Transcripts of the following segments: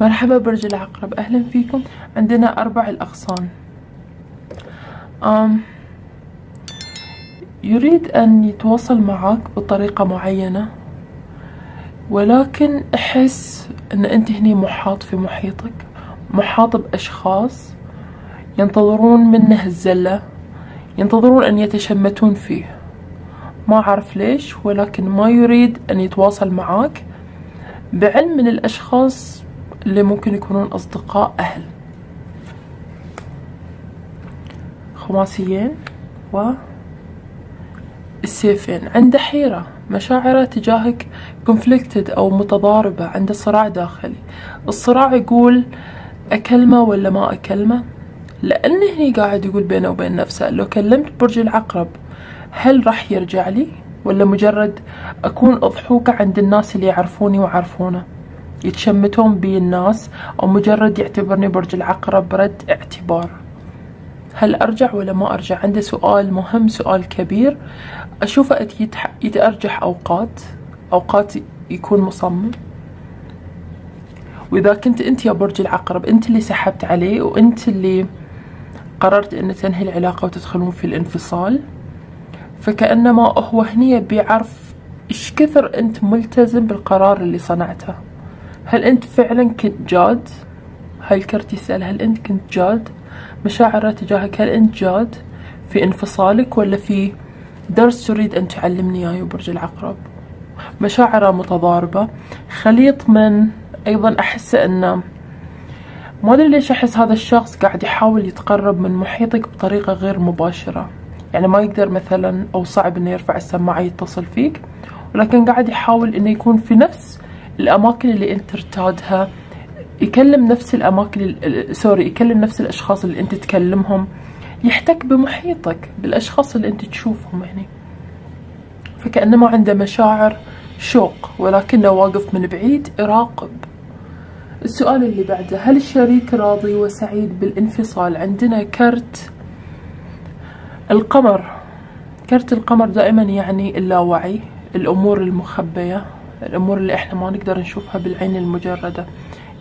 مرحبا برج العقرب. أهلا فيكم. عندنا أربع الأغصان. أم يريد أن يتواصل معك بطريقة معينة ولكن أحس أن أنت هني محاط في محيطك محاط بأشخاص ينتظرون منه الزلة ينتظرون أن يتشمتون فيه. ما أعرف ليش ولكن ما يريد أن يتواصل معك بعلم من الأشخاص اللي ممكن يكونون أصدقاء أهل. خماسيين و السيفين. عنده حيرة مشاعرة تجاهك conflicted أو متضاربة عنده صراع داخلي. الصراع يقول أكلمة ولا ما أكلمة؟ لأنه هني قاعد يقول بينه وبين نفسه لو كلمت برج العقرب هل راح يرجع لي؟ ولا مجرد أكون أضحوكة عند الناس اللي يعرفوني ويعرفونه يتشمتون بي الناس أو مجرد يعتبرني برج العقرب رد اعتبار. هل أرجع ولا ما أرجع؟ عنده سؤال مهم سؤال كبير. أشوفه يتأرجح أوقات. أوقات يكون مصمم. وإذا كنت أنت يا برج العقرب أنت اللي سحبت عليه وأنت اللي قررت أن تنهي العلاقة وتدخلون في الانفصال فكأنما هو هني بيعرف إيش كثر أنت ملتزم بالقرار اللي صنعته. هل أنت فعلا كنت جاد؟ هاي الكرت يسأل هل أنت كنت جاد؟ مشاعره تجاهك هل أنت جاد في انفصالك ولا في درس تريد أن تعلمني إياه برج العقرب؟ مشاعره متضاربة خليط من أيضا أحس أنه ما أدري ليش أحس هذا الشخص قاعد يحاول يتقرب من محيطك بطريقة غير مباشرة يعني ما يقدر مثلا أو صعب إنه يرفع السماعة يتصل فيك ولكن قاعد يحاول إنه يكون في نفس الأماكن اللي أنت ترتادها يكلم نفس الأماكن سوري يكلم نفس الأشخاص اللي أنت تكلمهم يحتك بمحيطك بالأشخاص اللي أنت تشوفهم هنا فكأنما عنده مشاعر شوق ولكنه واقف من بعيد يراقب. السؤال اللي بعده هل الشريك راضي وسعيد بالانفصال؟ عندنا كرت القمر. كرت القمر دائما يعني اللاوعي الأمور المخبية. الأمور اللي إحنا ما نقدر نشوفها بالعين المجردة.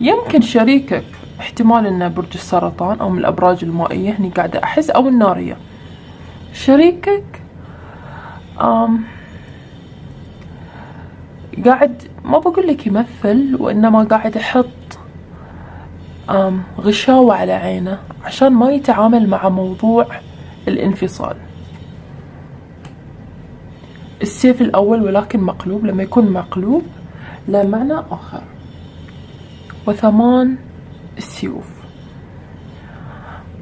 يمكن شريكك احتمال إنه برج السرطان أو من الأبراج المائية هني قاعدة أحس أو النارية. شريكك آم قاعد ما بقول لك يمثل وإنما قاعد يحط آم غشاوة على عينه عشان ما يتعامل مع موضوع الانفصال. السيف الأول ولكن مقلوب لما يكون مقلوب له معنى آخر. وثمان السيوف.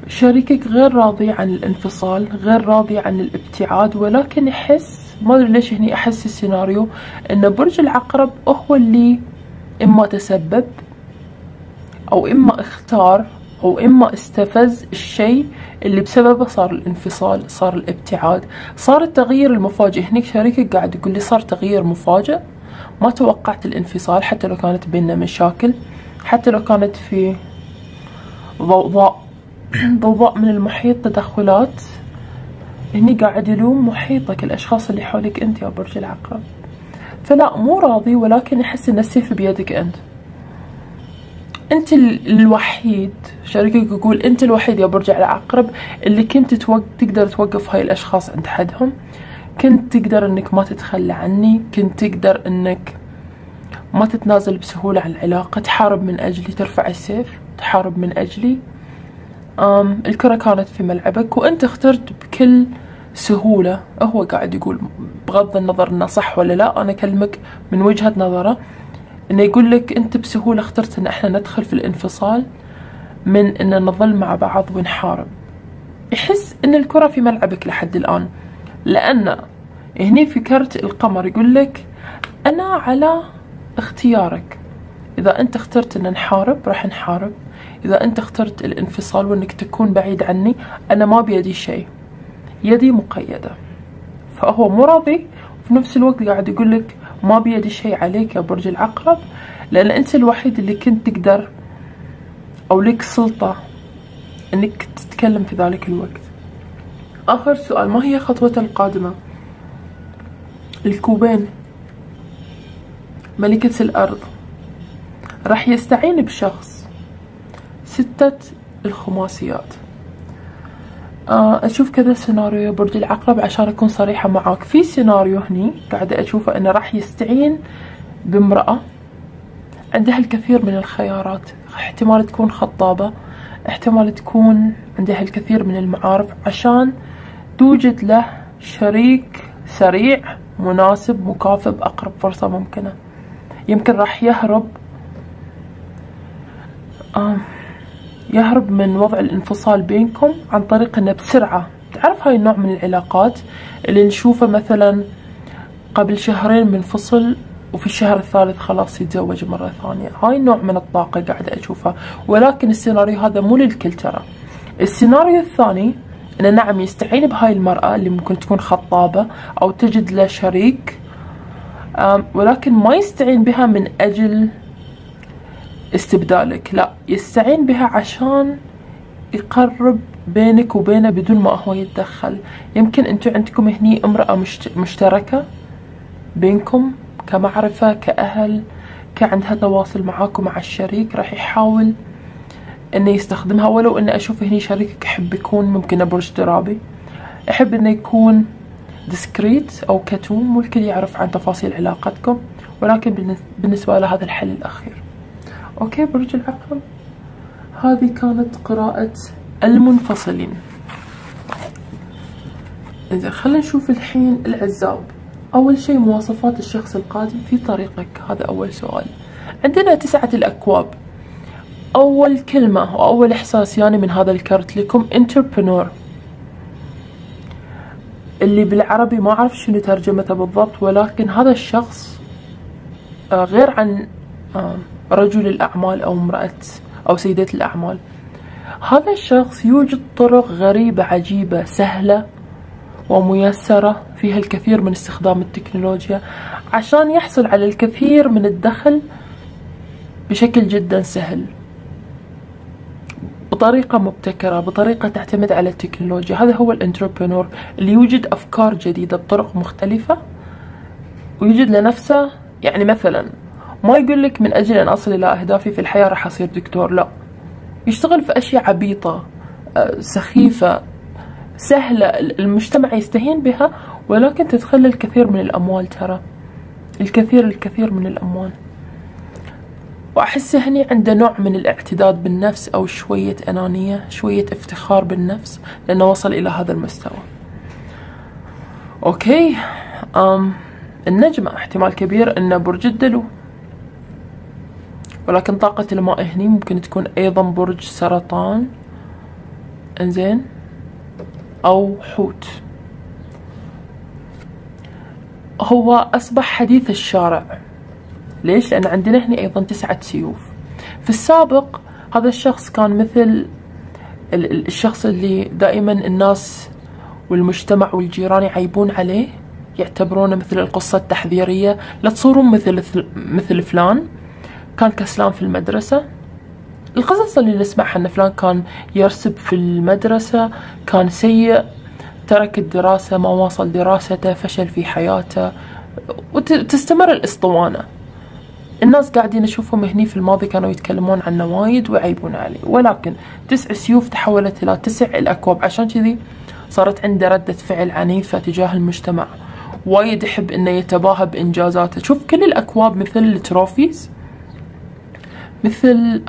شريكك غير راضي عن الانفصال غير راضي عن الابتعاد ولكن يحس ما أدري ليش هني أحس السيناريو إن برج العقرب هو اللي إما تسبب أو إما اختار أو إما استفز الشيء اللي بسببه صار الانفصال صار الابتعاد صار التغيير المفاجئ. هنيك شريكك قاعد يقول لي صار تغيير مفاجئ. ما توقعت الانفصال حتى لو كانت بيننا مشاكل حتى لو كانت في ضوضاء ضوضاء من المحيط تدخلات. هني قاعد يلوم محيطك الأشخاص اللي حولك أنت يا برج العقرب فلا مو راضي ولكن يحس أن السيف بيدك أنت. أنت الوحيد شريكك يقول أنت الوحيد يا برج العقرب اللي كنت توق... تقدر توقف هاي الأشخاص عند حدهم. كنت تقدر أنك ما تتخلى عني كنت تقدر أنك ما تتنازل بسهولة عن العلاقة تحارب من أجلي ترفع السيف تحارب من أجلي. أم الكرة كانت في ملعبك وأنت اخترت بكل سهولة. هو قاعد يقول بغض النظر إنه صح ولا لا أنا أكلمك من وجهة نظره. إنه يقول لك أنت بسهولة اخترت إن إحنا ندخل في الانفصال من إن نظل مع بعض ونحارب. يحس إن الكرة في ملعبك لحد الآن. لأن هني في كرت القمر يقول لك أنا على اختيارك. إذا أنت اخترت أن نحارب راح نحارب. إذا أنت اخترت الانفصال وأنك تكون بعيد عني أنا ما بيدي شيء. يدي مقيدة. فهو مو راضي وفي نفس الوقت قاعد يقول لك ما بيدي شيء عليك يا برج العقرب لأن أنت الوحيد اللي كنت تقدر أو لك سلطة أنك تتكلم في ذلك الوقت. آخر سؤال ما هي خطوته القادمة؟ الكوبين ملكة الأرض راح يستعين بشخص ستة الخماسيات. آه أشوف كذا سيناريو برج العقرب عشان أكون صريحة معاك. في سيناريو هني قاعدة أشوفه أنه راح يستعين بامرأة. عندها الكثير من الخيارات. احتمال تكون خطابة. احتمال تكون عندها الكثير من المعارف عشان توجد له شريك سريع مناسب مكافئ بأقرب فرصة ممكنة. يمكن راح يهرب. آه يهرب من وضع الانفصال بينكم عن طريق إنه بسرعة. تعرف هاي النوع من العلاقات اللي نشوفه مثلا قبل شهرين منفصل وفي الشهر الثالث خلاص يتزوج مرة ثانية. هاي النوع من الطاقة قاعدة أشوفها ولكن السيناريو هذا مو للكل ترى. السيناريو الثاني إنه نعم يستعين بهاي المرأة اللي ممكن تكون خطابة أو تجد له شريك ولكن ما يستعين بها من أجل استبدالك. لا يستعين بها عشان يقرب بينك وبينه بدون ما هو يتدخل. يمكن أنتم عندكم هني امرأة مشتركة بينكم كمعرفة كأهل كعندها تواصل معاكم مع الشريك راح يحاول إنه يستخدمها. ولو إني أشوف هني شريكك يحب يكون ممكن برج ترابي. احب إنه يكون discreet أو كتوم والكل يعرف عن تفاصيل علاقتكم. ولكن بالنسبة له هذا الحل الأخير. okay برج العقرب هذه كانت قراءة المنفصلين. إذا خلينا نشوف الحين العزاب. أول شيء مواصفات الشخص القادم في طريقك. هذا أول سؤال. عندنا تسعة الأكواب. أول كلمة وأول إحساس يعني من هذا ال card لكم entrepreneur اللي بالعربي ما أعرف شنو ترجمته بالضبط ولكن هذا الشخص آه، غير عن آه، رجل الأعمال أو امرأة أو سيدة الأعمال. هذا الشخص يوجد طرق غريبة عجيبة سهلة وميسرة فيها الكثير من استخدام التكنولوجيا عشان يحصل على الكثير من الدخل بشكل جدا سهل. بطريقة مبتكرة بطريقة تعتمد على التكنولوجيا. هذا هو الانتربرنور اللي يوجد أفكار جديدة بطرق مختلفة ويوجد لنفسه يعني مثلا ما يقول لك من أجل أن أصل إلى أهدافي في الحياة راح أصير دكتور لا. يشتغل في أشياء عبيطة آه، سخيفة سهلة المجتمع يستهين بها ولكن تدخل الكثير من الأموال ترى. الكثير الكثير من الأموال. وأحس هني عنده نوع من الاعتداد بالنفس أو شوية أنانية شوية افتخار بالنفس لأنه وصل إلى هذا المستوى. أوكي أم النجمة. احتمال كبير أنه برج الدلو. ولكن طاقة الماء هني ممكن تكون أيضا برج سرطان. إنزين. أو حوت. هو أصبح حديث الشارع. ليش؟ لأن عندنا هنا أيضا تسعة سيوف. في السابق هذا الشخص كان مثل الشخص اللي دائما الناس والمجتمع والجيران يعيبون عليه يعتبرونه مثل القصة التحذيرية. لا تصورون مثل مثل فلان. كان كسلان في المدرسة. القصص اللي نسمعها ان فلان كان يرسب في المدرسة كان سيء ترك الدراسة ما واصل دراسته فشل في حياته. وتستمر الاسطوانة. الناس قاعدين اشوفهم هني في الماضي كانوا يتكلمون عنه وايد ويعيبون عليه. ولكن تسع سيوف تحولت إلى تسع الأكواب. عشان كذي صارت عنده ردة فعل عنيفة تجاه المجتمع. وايد يحب إنه يتباهى بإنجازاته. شوف كل الأكواب مثل ال trophies. مثل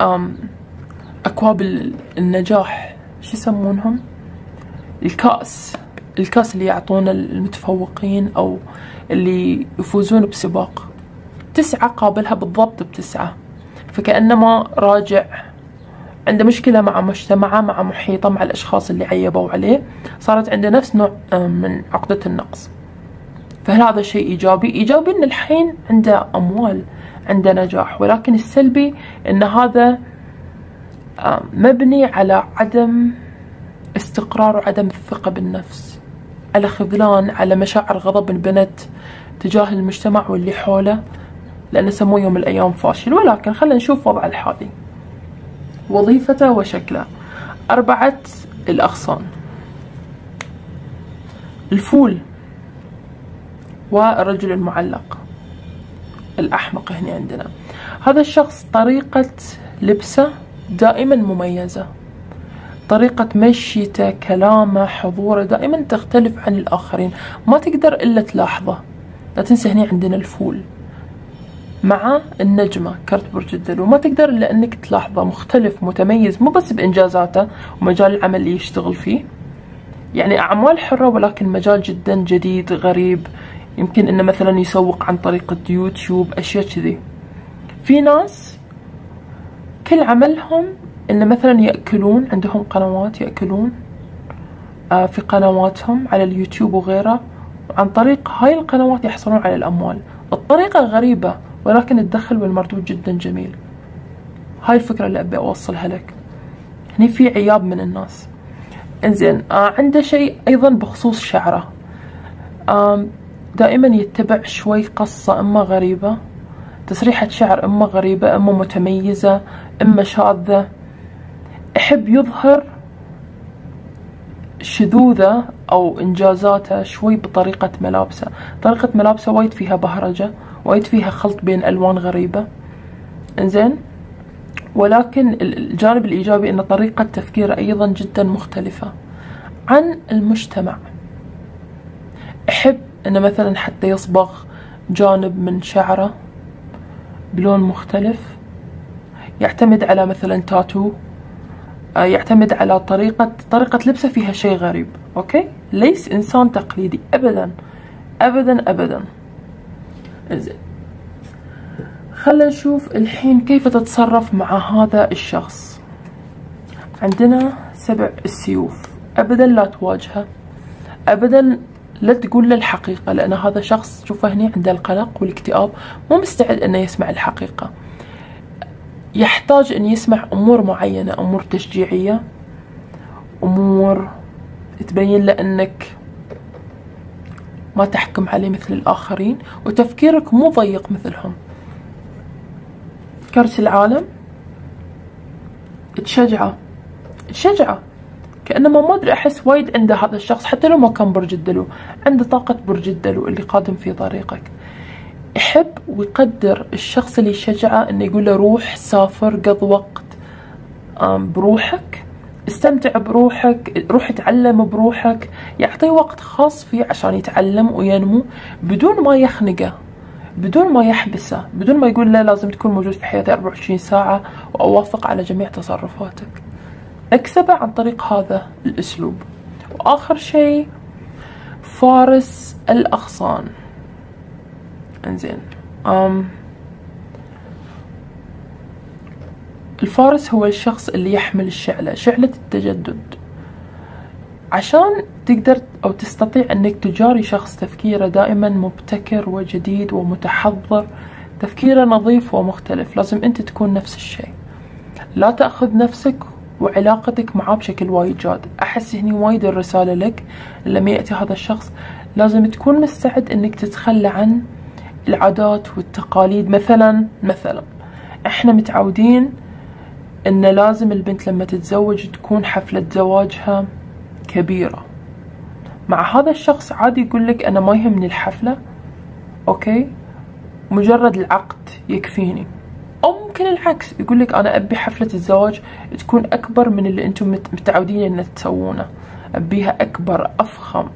أكواب النجاح شو يسمونهم؟ الكأس. الكأس اللي يعطونه المتفوقين أو اللي يفوزون بسباق. تسعة قابلها بالضبط بتسعة. فكأنما راجع عنده مشكلة مع مجتمعه مع محيطه مع الأشخاص اللي عيبوا عليه. صارت عنده نفس نوع من عقدة النقص. فهل هذا شيء إيجابي؟ إيجابي إن الحين عنده أموال. عنده نجاح. ولكن السلبي إن هذا آه، مبني على عدم استقرار وعدم الثقة بالنفس. على خذلان على مشاعر غضب البنت تجاه المجتمع واللي حوله لأنه سموه يوم الأيام فاشل. ولكن خلينا نشوف وضع الحالي. وظيفته وشكله. أربعة الأغصان. الفول. والرجل المعلق. الأحمق هنا عندنا. هذا الشخص طريقة لبسه دائما مميزة. طريقة مشيته كلامه حضوره دائما تختلف عن الآخرين. ما تقدر إلا تلاحظه. لا تنسى هني عندنا الفول مع النجمة كرت برج الدلو. ما تقدر إلا أنك تلاحظه. مختلف متميز مو بس بإنجازاته ومجال العمل اللي يشتغل فيه. يعني أعمال حرة ولكن مجال جدا جديد غريب. يمكن إنه مثلا يسوق عن طريقة يوتيوب أشياء كذي. في ناس كل عملهم إنه مثلا يأكلون عندهم قنوات يأكلون آه، في قنواتهم على اليوتيوب وغيره عن طريق هاي القنوات يحصلون على الأموال. الطريقة غريبة ولكن الدخل والمردود جدا جميل. هاي الفكرة اللي أبي أوصلها لك. هني في عياب من الناس. إنزين آه عنده شيء أيضا بخصوص شعره. دائما يتبع شوي قصة إما غريبة. تسريحة شعر إما غريبة إما متميزة إما شاذة. يحب يظهر شذوذة أو إنجازاته شوي بطريقة ملابسة. طريقة ملابسة وايد فيها بهرجة وايد فيها خلط بين ألوان غريبة. إنزين؟ ولكن الجانب الإيجابي أن طريقة تفكيره أيضا جدا مختلفة عن المجتمع. أحب أنه مثلا حتى يصبغ جانب من شعره بلون مختلف يعتمد على مثلا تاتو آه، يعتمد على طريقة طريقة لبسه فيها شيء غريب أوكي؟ ليس إنسان تقليدي أبدا أبدا أبدا. زين. خلنا نشوف الحين كيف تتصرف مع هذا الشخص. عندنا سبع السيوف أبدا لا تواجهه أبدا لا تقول له الحقيقة لأن هذا شخص شوفه هني عنده القلق والاكتئاب مو مستعد أنه يسمع الحقيقة. يحتاج أن يسمع أمور معينة أمور تشجيعية أمور تبين له أنك ما تحكم عليه مثل الآخرين وتفكيرك مو ضيق مثلهم. كرت العالم تشجعه تشجعه. كأنما ما أدري أحس وايد عنده هذا الشخص حتى لو ما كان برج الدلو عنده طاقة برج الدلو اللي قادم في طريقك. يحب ويقدر الشخص اللي يشجعه إنه يقول له روح سافر قض وقت بروحك. استمتع بروحك روح اتعلم بروحك. يعطيه وقت خاص فيه عشان يتعلم وينمو بدون ما يخنقه بدون ما يحبسه بدون ما يقول له لازم تكون موجود في حياتي 24 ساعة وأوافق على جميع تصرفاتك. اكسبه عن طريق هذا الأسلوب. وآخر شيء فارس الأغصان. انزين. أم الفارس هو الشخص اللي يحمل الشعلة شعلة التجدد. عشان تقدر أو تستطيع أنك تجاري شخص تفكيره دائما مبتكر وجديد ومتحضر تفكيره نظيف ومختلف لازم أنت تكون نفس الشيء. لا تأخذ نفسك وعلاقتك معاه بشكل وايد جاد. أحس هني وايد الرسالة لك. لما يأتي هذا الشخص لازم تكون مستعد أنك تتخلى عن العادات والتقاليد. مثلا مثلا إحنا متعودين إن لازم البنت لما تتزوج تكون حفلة زواجها كبيرة. مع هذا الشخص عادي يقول لك أنا ما يهمني الحفلة أوكي؟ مجرد العقد يكفيني. ممكن العكس. يقول لك أنا أبي حفلة الزواج تكون أكبر من اللي أنتم متعودين إن تسوونه. أبيها أكبر أفخم.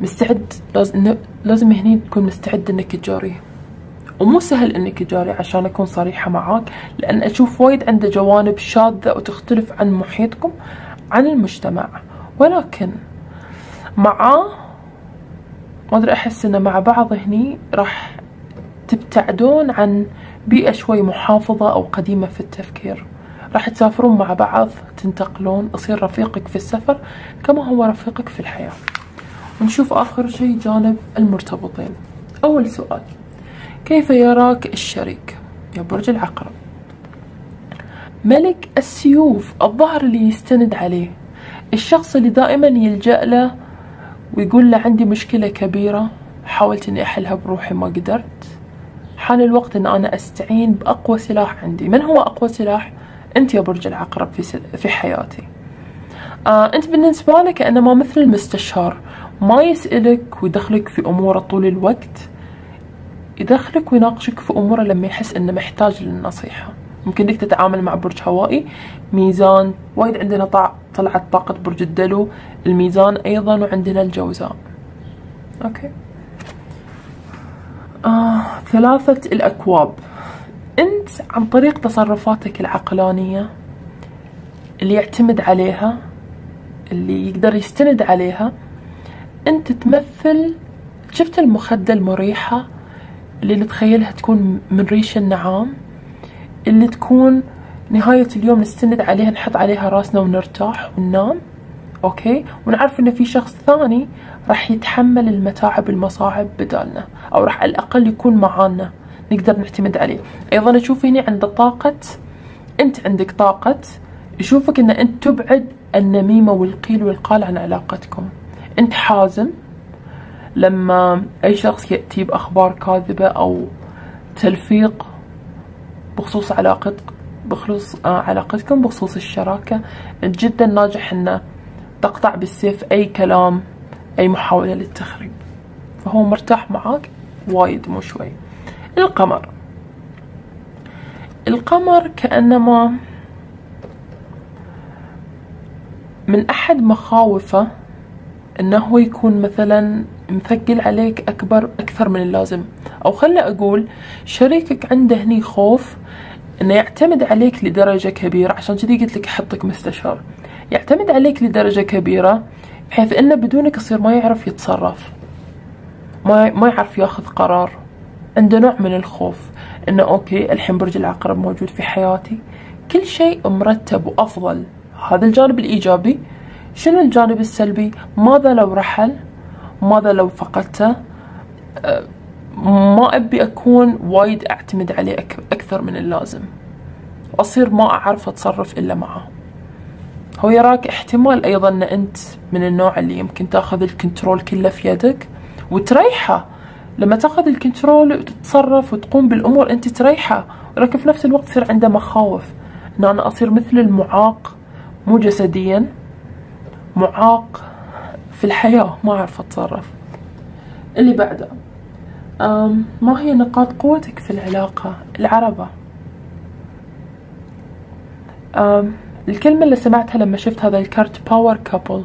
مستعد؟ لازم لازم هني تكون مستعد إنك تجاريه ومو سهل إنك تجاري عشان أكون صريحة معاك لأن أشوف وايد عنده جوانب شاذة وتختلف عن محيطكم عن المجتمع. ولكن معاه ما أدري أحس انه مع بعض هني راح تبتعدون عن بيئة شوي محافظة أو قديمة في التفكير. راح تسافرون مع بعض تنتقلون يصير رفيقك في السفر كما هو رفيقك في الحياة. ونشوف آخر شيء جانب المرتبطين. أول سؤال. كيف يراك الشريك؟ يا برج العقرب. ملك السيوف الظهر اللي يستند عليه. الشخص اللي دائما يلجأ له ويقول له عندي مشكلة كبيرة حاولت إني أحلها بروحي ما قدرت. حان الوقت إن أنا أستعين بأقوى سلاح عندي. من هو أقوى سلاح؟ أنت يا برج العقرب في, في حياتي. آه أنت بالنسبة لك أنما مثل المستشار ما يسألك ويدخلك في أموره طول الوقت يدخلك ويناقشك في أموره لما يحس إنه محتاج للنصيحة. ممكن إنك تتعامل مع برج هوائي ميزان وايد عندنا طع... طلعت طاقة برج الدلو الميزان أيضا وعندنا الجوزاء. أوكي. آه ثلاثة الأكواب. أنت عن طريق تصرفاتك العقلانية اللي يعتمد عليها اللي يقدر يستند عليها أنت تمثل شفت المخدة المريحة اللي نتخيلها تكون من ريش النعام؟ اللي تكون نهاية اليوم نستند عليها نحط عليها راسنا ونرتاح وننام؟ أوكي؟ ونعرف إن في شخص ثاني راح يتحمل المتاعب المصاعب بدالنا أو راح على الأقل يكون معانا نقدر نعتمد عليه. أيضا أشوف هنا عند طاقة أنت عندك طاقة يشوفك إن أنت تبعد النميمة والقيل والقال عن علاقتكم. أنت حازم لما أي شخص يأتي بأخبار كاذبة أو تلفيق بخصوص علاقتك بخصوص آه، علاقتكم بخصوص الشراكة جدا ناجح إنه تقطع بالسيف أي كلام أي محاولة للتخريب. فهو مرتاح معاك وايد مو شوي. القمر. القمر كأنما من أحد مخاوفه أنه يكون مثلا مثقل عليك أكبر أكثر من اللازم. أو خلي أقول شريكك عنده هني خوف إنه يعتمد عليك لدرجة كبيرة عشان كذي قلت لك احطك مستشار. يعتمد عليك لدرجة كبيرة بحيث إنه بدونك يصير ما يعرف يتصرف. ما ما يعرف ياخذ قرار. عنده نوع من الخوف إنه أوكي الحين برج العقرب موجود في حياتي. كل شيء مرتب وأفضل. هذا الجانب الإيجابي. شنو الجانب السلبي؟ ماذا لو رحل؟ ماذا لو فقدته؟ أه ما أبي أكون وايد أعتمد عليه أكثر من اللازم. وأصير ما أعرف أتصرف إلا معه. هو يراك احتمال أيضا أن أنت من النوع اللي يمكن تأخذ ال control كله في يدك وتريحه. لما تأخذ ال control وتتصرف وتقوم بالأمور أنت تريحه ولكن في نفس الوقت تصير عنده مخاوف. أن أنا أصير مثل المعاق مو جسديا معاق في الحياة ما أعرف أتصرف. اللي بعده ما هي نقاط قوتك في العلاقة؟ العربة. الكلمة اللي سمعتها لما شفت هذا ال card power couple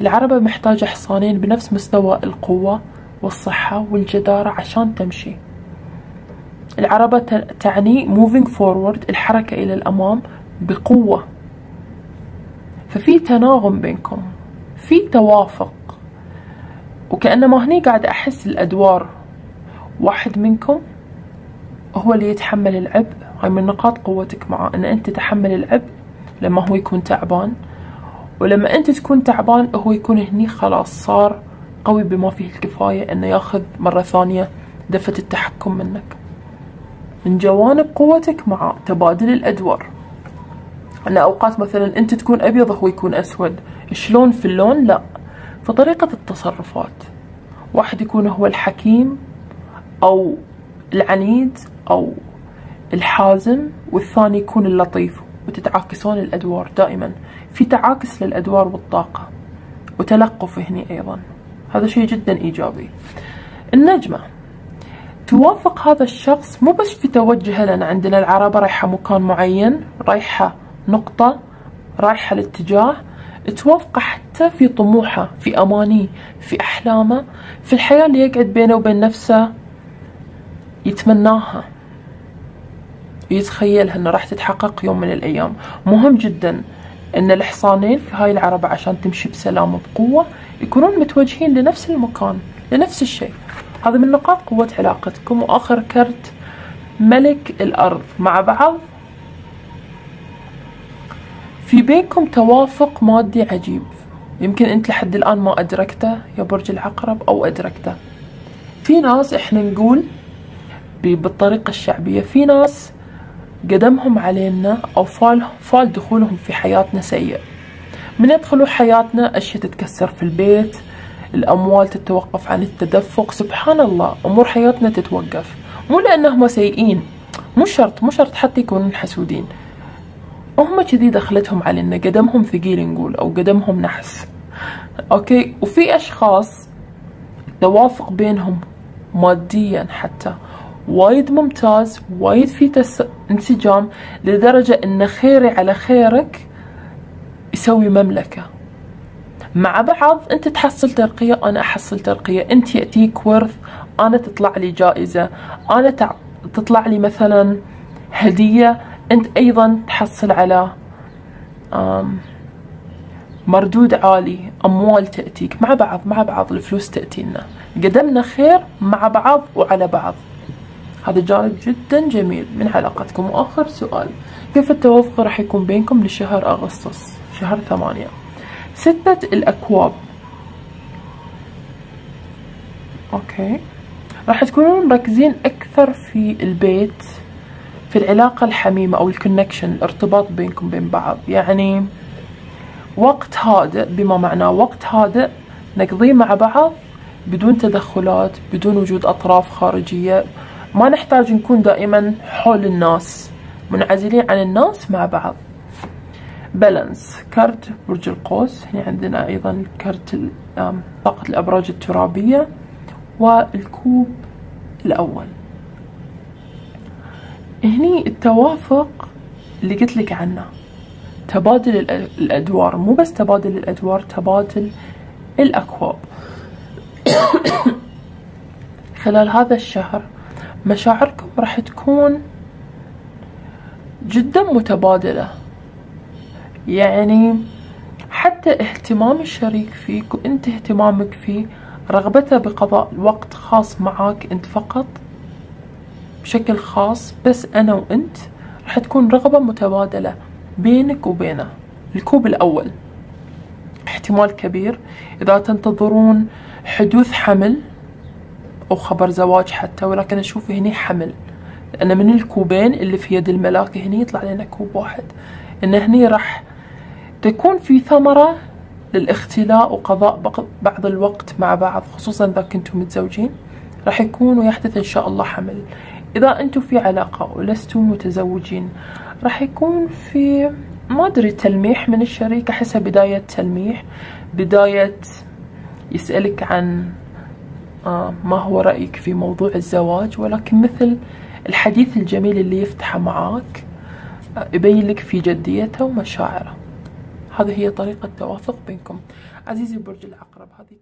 العربة محتاجة حصانين بنفس مستوى القوة والصحة والجدارة عشان تمشي. العربة تعني moving forward الحركة إلى الأمام بقوة. ففي تناغم بينكم في توافق. وكأنما هني قاعد أحس الأدوار. واحد منكم هو اللي يتحمل العبء. هاي من نقاط قوتك معه إن أنت تتحمل العبء لما هو يكون تعبان. ولما أنت تكون تعبان هو يكون هني خلاص صار قوي بما فيه الكفاية إنه ياخذ مرة ثانية دفة التحكم منك. من جوانب قوتك مع تبادل الأدوار. ان أوقات مثلا أنت تكون أبيض وهو يكون أسود. شلون في اللون؟ لا. في طريقة التصرفات. واحد يكون هو الحكيم أو العنيد أو الحازم والثاني يكون اللطيف. وتتعاكسون الأدوار دائما في تعاكس للأدوار والطاقة وتلقف هنا أيضا. هذا شيء جدا إيجابي. النجمة. توافق هذا الشخص مو بس في توجهه لأن عندنا العربة رايحة مكان معين رايحة نقطة رايحة الاتجاه. توافقه حتى في طموحه في أمانيه في أحلامه في الحياة اللي يقعد بينه وبين نفسه يتمناها. يتخيلها انه راح تتحقق يوم من الأيام. مهم جدا إن الحصانين في هاي العربة عشان تمشي بسلام وبقوة يكونون متوجهين لنفس المكان لنفس الشيء. هذا من نقاط قوة علاقتكم. وآخر كرت ملك الأرض. مع بعض في بينكم توافق مادي عجيب. يمكن أنت لحد الآن ما أدركته يا برج العقرب أو أدركته. في ناس إحنا نقول بالطريقة الشعبية في ناس قدمهم علينا أو فال, فال دخولهم في حياتنا سيء. من يدخلوا حياتنا أشياء تتكسر في البيت الأموال تتوقف عن التدفق. سبحان الله أمور حياتنا تتوقف. مو لأنهم سيئين مو شرط مو شرط حتى يكونون حسودين. هم كذي دخلتهم علينا. قدمهم ثقيل نقول أو قدمهم نحس. okay؟ وفي أشخاص توافق بينهم ماديا حتى. وايد ممتاز وايد في تس... انسجام لدرجة إن خيري على خيرك يسوي مملكة. مع بعض أنت تحصل ترقية أنا أحصل ترقية. أنت يأتيك ورث أنا تطلع لي جائزة. أنا تع... تطلع لي مثلا هدية. أنت أيضا تحصل على آم مردود عالي أموال تأتيك. مع بعض مع بعض الفلوس تأتينا. قدمنا خير مع بعض وعلى بعض. هذا جانب جدا جميل. من علاقتكم وآخر سؤال. كيف التوافق راح يكون بينكم لشهر أغسطس؟ شهر ثمانية. ستة الأكواب. okay. راح تكونون مركزين أكثر في البيت في العلاقة الحميمة أو ال connection الارتباط بينكم بين بعض. يعني وقت هادئ بما معناه وقت هادئ نقضيه مع بعض بدون تدخلات بدون وجود أطراف خارجية. ما نحتاج نكون دائما حول الناس منعزلين عن الناس مع بعض. balance card برج القوس هنا عندنا أيضا card طاقة الأبراج الترابية والكوب الأول. هني التوافق اللي قلت لك عنه. تبادل الأدوار مو بس تبادل الأدوار تبادل الأكواب. خلال هذا الشهر مشاعركم راح تكون جدا متبادلة. يعني حتى اهتمام الشريك فيك وانت اهتمامك فيه رغبته بقضاء وقت خاص معاك انت فقط بشكل خاص بس أنا وأنت راح تكون رغبة متبادلة بينك وبينه. الكوب الأول. احتمال كبير. إذا تنتظرون حدوث حمل أو خبر زواج حتى ولكن أشوف هني حمل. لأن من الكوبين اللي في يد الملاك هني يطلع لنا كوب واحد. إن هني راح تكون في ثمرة للاختلاء وقضاء بعض الوقت مع بعض خصوصا إذا كنتم متزوجين. راح يكون ويحدث إن شاء الله حمل. إذا أنتم في علاقة ولستم متزوجين راح يكون في ما أدري تلميح من الشريك أحسها بداية تلميح. بداية يسألك عن ما هو رأيك في موضوع الزواج؟ ولكن مثل الحديث الجميل اللي يفتحه معاك آه يبين لك في جديته ومشاعره. هذه هي طريقة توافق بينكم. عزيزي برج العقرب هذه